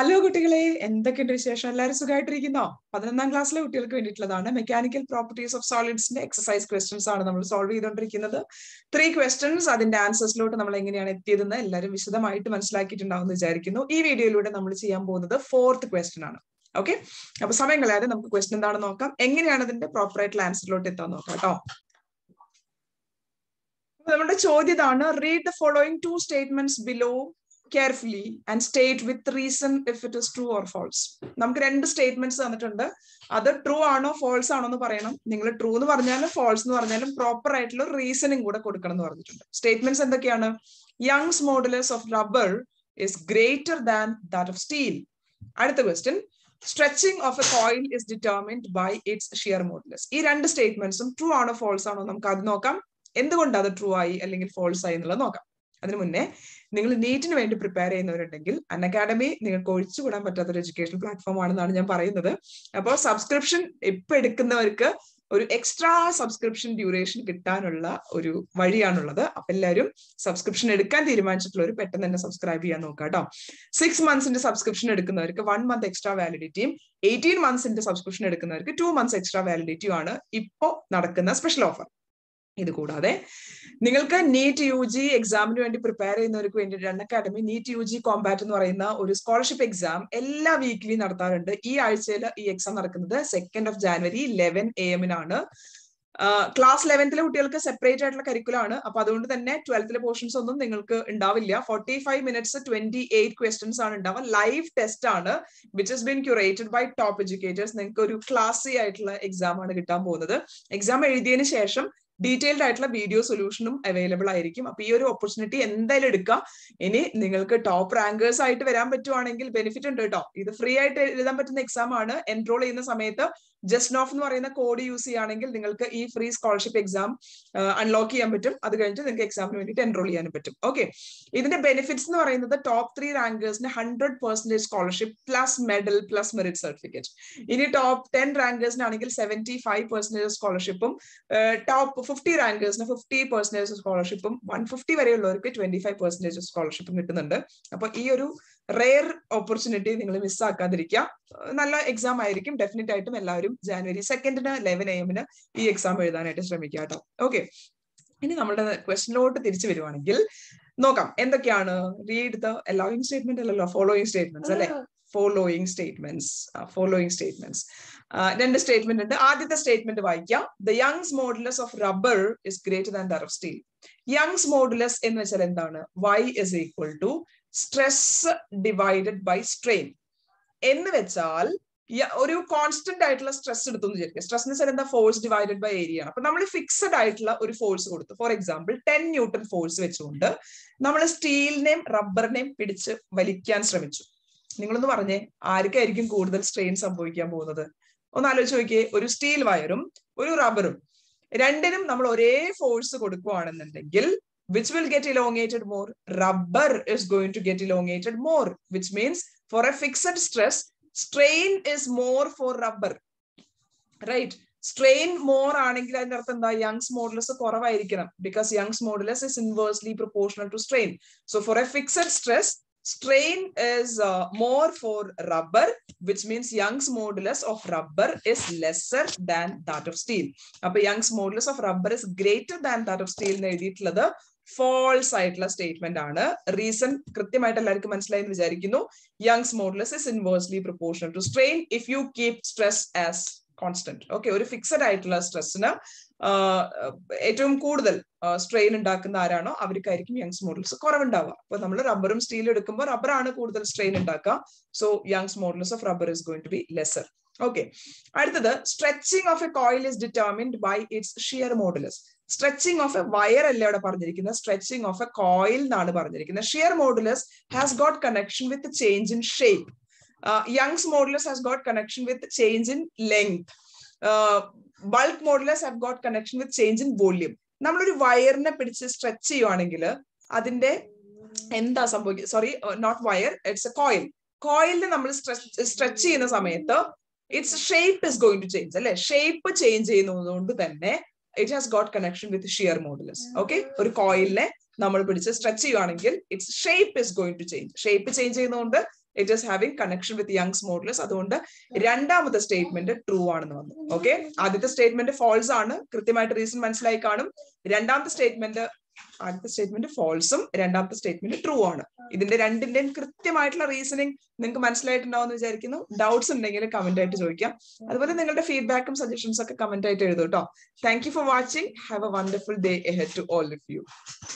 Hello കുട്ടികളെ. എന്തൊക്കെയുണ്ട് വിശേഷം? എല്ലാവരും സുഖമായിട്ടിരിക്കുന്നോ പതിനൊന്നാം ക്ലാസ്സിലെ കുട്ടികൾക്ക് വേണ്ടിയിട്ടുള്ളതാണ് മെക്കാനിക്കൽ പ്രോപ്പർട്ടീസ് ഓഫ് സോളിഡ്സിന്റെ എക്സസൈസ് ക്വസ്റ്റ്യൻസ് ആണ് നമ്മൾ സോൾവ് ചെയ്തുകൊണ്ടിരിക്കുന്നത് ത്രീ ക്വസ്റ്റ്യൻസ് അതിന്റെ ആൻസേഴ്സിലോട്ട് നമ്മൾ എങ്ങനെയാണ് എത്തിയതെന്ന് എല്ലാവരും വിശദമായിട്ട് മനസ്സിലാക്കിയിട്ടുണ്ടാവും വിചാരിക്കുന്നു. ഈ വീഡിയോയിലൂടെ നമ്മൾ ചെയ്യാൻ പോകുന്നത് ഫോർത്ത് ക്വസ്റ്റ്യൻ ആണ്. ഓക്കെ അപ്പൊ സമയം കളയാതെ നമുക്ക് ക്വസ്റ്റ്യൻ എന്താണെന്ന് നോക്കാം. എങ്ങനെയാണ് അതിന്റെ പ്രോപ്പർ ആയിട്ടുള്ള ആൻസറിലോട്ട് എത്താൻ നോക്കാം കേട്ടോ നമ്മുടെ ചോദ്യതാണ് read the following two statements below carefully and state with reason if it is true or false നമുക്ക് രണ്ട് സ്റ്റേറ്റ്മെന്റ്സ് തന്നിട്ടുണ്ട്. അത് ട്രൂ ആണോ ഫോൾസ് ആണോ എന്ന് പറയണം. നിങ്ങൾ ട്രൂ എന്ന് പറഞ്ഞാലും ഫോൾസ് എന്ന് പറഞ്ഞാലും പ്രോപ്പർ ആയിട്ടുള്ള റീസണിങ് കൂടെ കൊടുക്കണം എന്ന് പറഞ്ഞിട്ടുണ്ട്. സ്റ്റേറ്റ്മെന്റ്സ് എന്തൊക്കെയാണ്? Young's modulus of rubber is greater than that of steel അടുത്ത question stretching of a coil is determined by its shear modulus ഈ രണ്ട് സ്റ്റേറ്റ്മെന്റ്സും ട്രൂ ആണോ ഫോൾസ് ആണോ നമുക്ക് അത് നോക്കാം. എന്തുകൊണ്ട് അത് ട്രൂ ആയി അല്ലെങ്കിൽ ഫോൾസ് ആയി എന്നുള്ളത് നോക്കാം. അതിനു മുന്നേ നിങ്ങൾ നീറ്റിന് വേണ്ടി പ്രിപ്പയർ ചെയ്യുന്നവരുണ്ടെങ്കിൽ അൺ അക്കാഡമി നിങ്ങൾക്ക് ഒഴിച്ചുകൂടാൻ പറ്റാത്ത ഒരു എഡ്യൂക്കേഷൻ പ്ലാറ്റ്ഫോം ആണെന്നാണ് ഞാൻ പറയുന്നത്. അപ്പോൾ സബ്സ്ക്രിപ്ഷൻ ഇപ്പൊ എടുക്കുന്നവർക്ക് ഒരു എക്സ്ട്രാ സബ്സ്ക്രിപ്ഷൻ ഡ്യൂറേഷൻ കിട്ടാനുള്ള ഒരു വഴിയാണുള്ളത്. അപ്പൊ എല്ലാവരും സബ്സ്ക്രിപ്ഷൻ എടുക്കാൻ തീരുമാനിച്ചിട്ടുള്ളവർ പെട്ടെന്ന് തന്നെ സബ്സ്ക്രൈബ് ചെയ്യാൻ നോക്കുക കേട്ടോ. സിക്സ് മന്ത്സിന്റെ സബ്സ്ക്രിപ്ഷൻ എടുക്കുന്നവർക്ക് വൺ മന്ത് എക്സ്ട്രാ വാലിഡിറ്റിയും എയ്റ്റീൻ മന്ത്സിന്റെ സബ്സ്ക്രിപ്ഷൻ എടുക്കുന്നവർക്ക് ടു മന്ത്സ് എക്സ്ട്രാ വാലിഡിറ്റിയും ആണ് ഇപ്പോൾ നടക്കുന്ന സ്പെഷ്യൽ ഓഫർ ഇത് കൂടാതെ നിങ്ങൾക്ക് നീറ്റ് യു ജി എക്സാമിന് വേണ്ടി പ്രിപ്പയർ ചെയ്യുന്നവർക്ക് വേണ്ടി run academy NEET U G combat എന്ന് പറയുന്ന ഒരു സ്കോളർഷിപ്പ് എക്സാം എല്ലാ വീക്കിലും നടത്താറുണ്ട്. ഈ ആഴ്ചയിൽ ഈ എക്സാം നടക്കുന്നത് second of January eleven A എമ്മിനാണ് class ലെവൻത്തിലെ കുട്ടികൾക്ക് സെപ്പറേറ്റ് ആയിട്ടുള്ള കരിക്കുലാണ് അപ്പൊ അതുകൊണ്ട് തന്നെ ട്വൽത്തിലെ പോർഷൻസ് ഒന്നും നിങ്ങൾക്ക് ഉണ്ടാവില്ല. Forty five minutes twenty eight questions ആണ് ഉണ്ടാവുക. ലൈവ് ടെസ്റ്റ് ആണ് which has been curated by top educators നിങ്ങൾക്ക് ഒരു ക്ലാസി ആയിട്ടുള്ള എക്സാം ആണ് കിട്ടാൻ പോകുന്നത്. എക്സാം എഴുതിയതിനു ശേഷം ഡീറ്റെയിൽഡ് ആയിട്ടുള്ള വീഡിയോ സൊല്യൂഷനും അവൈലബിൾ ആയിരിക്കും. അപ്പൊ ഈ ഒരു ഓപ്പർച്യൂണിറ്റി എന്തായാലും എടുക്കാം. ഇനി നിങ്ങൾക്ക് ടോപ്പ് റാങ്കേഴ്സ് ആയിട്ട് വരാൻ പറ്റുവാണെങ്കിൽ ബെനിഫിറ്റ് ഉണ്ട് കേട്ടോ. ഇത് ഫ്രീ ആയിട്ട് എഴുതാൻ പറ്റുന്ന എക്സാം ആണ്. എൻറോൾ ചെയ്യുന്ന സമയത്ത് ജസ്റ്റ് നോഫ് എന്ന് പറയുന്ന കോഡ് യൂസ് ചെയ്യുകയാണെങ്കിൽ നിങ്ങൾക്ക് ഈ ഫ്രീ സ്കോളർഷിപ്പ് എക്സാം അൺലോക്ക് ചെയ്യാൻ പറ്റും. അത് കഴിഞ്ഞിട്ട് നിങ്ങൾക്ക് എക്സാമിന് വേണ്ടിയിട്ട് എൻറോൾ ചെയ്യാനും പറ്റും. ഓക്കെ ഇതിന്റെ ബെനിഫിറ്റ്സ് എന്ന് പറയുന്നത് top three റാങ്കേഴ്സിന് hundred percentage scholarship plus medal plus merit certificate ഇനി ടോപ്പ് ടെൻ റാങ്കേഴ്സിനാണെങ്കിൽ സെവന്റി ഫൈവ് പെർസെന്റേജ് സ്കോളർഷിപ്പും ടോപ്പ് ഫിഫ്റ്റി റാങ്കേഴ്സിന് ഫിഫ്റ്റി പെർസെന്റേജ് സ്കോളർഷിപ്പും വൺ ഫിഫ്റ്റി വരെയുള്ളവർക്ക് ട്വന്റി ഫൈവ് പെർസെന്റേജ് സ്കോളർഷിപ്പും കിട്ടുന്നുണ്ട്. അപ്പൊ ഈ ഒരു റെയർ ഓപ്പർച്യൂണിറ്റി നിങ്ങൾ മിസ്സാക്കാതിരിക്കുക നല്ല എക്സാം ആയിരിക്കും. ഡെഫിനറ്റ് ആയിട്ടും എല്ലാവരും ജാനുവരി സെക്കൻഡിന് ലെവൻ എ എമ്മിന് ഈ എക്സാം എഴുതാനായിട്ട് ശ്രമിക്കുക കേട്ടോ. ഓക്കെ ഇനി നമ്മുടെ ക്വസ്റ്റിനിലോട്ട് തിരിച്ചു വരുവാണെങ്കിൽ നോക്കാം. എന്തൊക്കെയാണ്? റീഡ് ദ അലോയിങ് സ്റ്റേറ്റ്മെന്റ് അല്ലല്ലോ? ഫോളോയിങ് സ്റ്റേറ്റ്മെന്റ്സ് അല്ലെ? ഫോളോയിങ് സ്റ്റേറ്റ്മെന്റ്സ് ഫോളോയിങ് സ്റ്റേറ്റ്മെന്റ്സ് രണ്ട് സ്റ്റേറ്റ്മെന്റ് ഉണ്ട്. ആദ്യത്തെ സ്റ്റേറ്റ്മെന്റ് വായിക്കാം. The Young's modulus of rubber is greater than that of steel Young's modulus എന്ന് വെച്ചാൽ എന്താണ്? Y is equal to stress divided by strain എന്ന് വെച്ചാൽ ഒരു കോൺസ്റ്റന്റ് ആയിട്ടുള്ള സ്ട്രെസ് എടുത്തു വിചാരിക്കുക. സ്ട്രെസ് എന്ന് വെച്ചാൽ എന്താ? ഫോഴ്സ് ഡിവൈഡഡ് ബൈ ഏരിയ ആണ്. അപ്പൊ നമ്മൾ ഫിക്സഡ് ആയിട്ടുള്ള ഒരു ഫോഴ്സ് കൊടുത്തു. For example ten newton force വെച്ചുകൊണ്ട് നമ്മൾ സ്റ്റീലിനെയും റബ്ബറിനെയും പിടിച്ച് വലിക്കാൻ ശ്രമിച്ചു. നിങ്ങളൊന്ന് പറഞ്ഞേ ആർക്കായിരിക്കും കൂടുതൽ സ്ട്രെയിൻ സംഭവിക്കാൻ പോകുന്നത്? ഒന്ന് ആലോചിച്ച് നോക്കിയേ ഒരു സ്റ്റീൽ വയറും ഒരു റബ്ബറും. രണ്ടിനും നമ്മൾ ഒരേ ഫോഴ്സ് കൊടുക്കുകയാണെന്നുണ്ടെങ്കിൽ which will get elongated more rubber is going to get elongated more which means for a fixed stress strain is more for rubber right strain more ആണെങ്കിൽ അതിന്റെ അർത്ഥം എന്താ യങ്സ് മോഡുലസ് കുറവായിരിക്കണം because Young's modulus is inversely proportional to strain so for a fixed stress strain is uh, more for rubber which means young's modulus of rubber is lesser than that of steel അപ്പൊ young's modulus of rubber is greater than that of steel എന്ന് എഴുതിയിട്ടുള്ളത് False ആയിട്ടുള്ള statement ആണ്. Reason കൃത്യമായിട്ട് എല്ലാവർക്കും മനസ്സിലായി എന്ന് വിചാരിക്കുന്നു. Young's modulus is inversely proportional to strain if you keep stress as constant okay ഒരു ഫിക്സഡ് ആയിട്ടുള്ള സ്ട്രെസ്സിന് ഏറ്റവും കൂടുതൽ സ്ട്രെയിൻ ഉണ്ടാക്കുന്ന ആരാണോ അവർക്കായിരിക്കും യങ്സ് മോഡൽസ് കുറവുണ്ടാവുക. അപ്പൊ നമ്മൾ റബ്ബറും സ്റ്റീലും എടുക്കുമ്പോൾ റബ്ബറാണ് കൂടുതൽ സ്ട്രെയിൻ ഉണ്ടാക്കുക. So Young's models of rubber is going to be lesser okay അടുത്തത് stretching of a coil is determined by its shear modulus stretching of a wire അല്ല ഇവിടെ പറഞ്ഞിരിക്കുന്നത്? സ്ട്രെച്ചിങ് ഓഫ് എ കോയിൽ എന്നാണ് പറഞ്ഞിരിക്കുന്നത്. Shear modulus has got connection with change in shape Young's modulus has got connection with change in length bulk modulus have got connection with change in volume നമ്മളൊരു വയറിനെ പിടിച്ച് stretch ചെയ്യുവാണെങ്കിൽ അതിന്റെ എന്താ സംഭവിക്കുക sorry not wire it's a coil കോയിലിനെ നമ്മൾ stretch ചെയ്യുന്ന സമയത്ത് it's shape is going to change അല്ലെ? ഷേപ്പ് ചേഞ്ച് ചെയ്യുന്നതുകൊണ്ട് തന്നെ it has got connection with shear modulus okay ഒരു കോയിലിനെ നമ്മൾ പിടിച്ച് സ്ട്രെച്ച് ചെയ്യുവാണെങ്കിൽ it's shape is going to change shape change ചെയ്യുന്നതുകൊണ്ട് it is having connection with Young's modulus അതുകൊണ്ട് രണ്ടാമത്തെ സ്റ്റേറ്റ്മെന്റ് ട്രൂ ആണെന്ന് വന്നു ഓക്കെ ആദ്യത്തെ സ്റ്റേറ്റ്മെന്റ് ഫോൾസ് ആണ്. കൃത്യമായിട്ട് റീസൺ മനസ്സിലായി കാണും. രണ്ടാമത്തെ സ്റ്റേറ്റ്മെന്റ് ആദ്യത്തെ സ്റ്റേറ്റ്മെന്റ് ഫോൾസും രണ്ടാമത്തെ സ്റ്റേറ്റ്മെന്റ് ട്രൂ ആണ്. ഇതിന്റെ രണ്ടിന്റെയും കൃത്യമായിട്ടുള്ള റീസണിങ് നിങ്ങൾക്ക് മനസ്സിലായിട്ടുണ്ടാവും എന്ന് വിചാരിക്കുന്നു. ഡൗട്ട്സ് ഉണ്ടെങ്കിൽ കമന്റ് ആയിട്ട് ചോദിക്കാം. അതുപോലെ നിങ്ങളുടെ ഫീഡ്ബാക്കും സജഷൻസ് ഒക്കെ കമന്റ് ആയിട്ട് എഴുതും കേട്ടോ thank you for watching have a wonderful day ahead to all of you